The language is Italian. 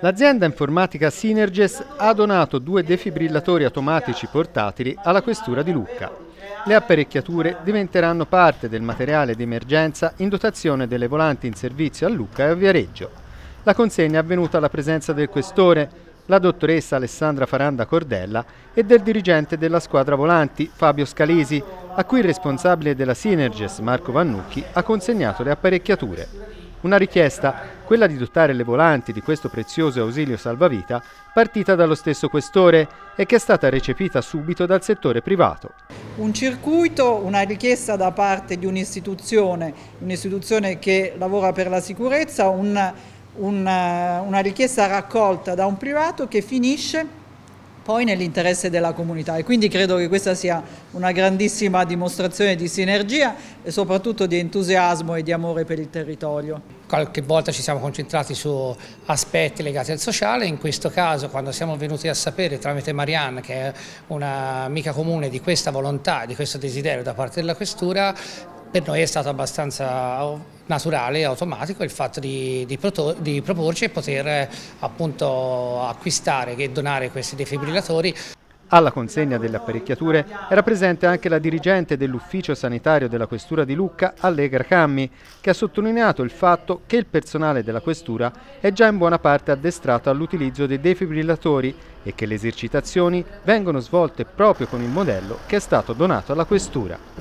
L'azienda informatica Synerges ha donato due defibrillatori automatici portatili alla Questura di Lucca. Le apparecchiature diventeranno parte del materiale di emergenza in dotazione delle volanti in servizio a Lucca e a Viareggio. La consegna è avvenuta alla presenza del questore, la dottoressa Alessandra Faranda Cordella e del dirigente della squadra volanti Fabio Scalisi, a cui il responsabile della Synerges Marco Vannucchi ha consegnato le apparecchiature. Una richiesta, quella di dotare le volanti di questo prezioso ausilio salvavita, partita dallo stesso questore e che è stata recepita subito dal settore privato. Un circuito, una richiesta da parte di un'istituzione, un'istituzione che lavora per la sicurezza, un una, una richiesta raccolta da un privato che finisce poi nell'interesse della comunità e quindi credo che questa sia una grandissima dimostrazione di sinergia e soprattutto di entusiasmo e di amore per il territorio. Qualche volta ci siamo concentrati su aspetti legati al sociale, in questo caso quando siamo venuti a sapere tramite Marianne che è un'amica comune di questa volontà, di questo desiderio da parte della Questura, per noi è stato abbastanza naturale e automatico il fatto di, di, di proporci e poter appunto acquistare e donare questi defibrillatori. Alla consegna delle apparecchiature era presente anche la dirigente dell'ufficio sanitario della Questura di Lucca, Allegra Cammi, che ha sottolineato il fatto che il personale della Questura è già in buona parte addestrato all'utilizzo dei defibrillatori e che le esercitazioni vengono svolte proprio con il modello che è stato donato alla Questura.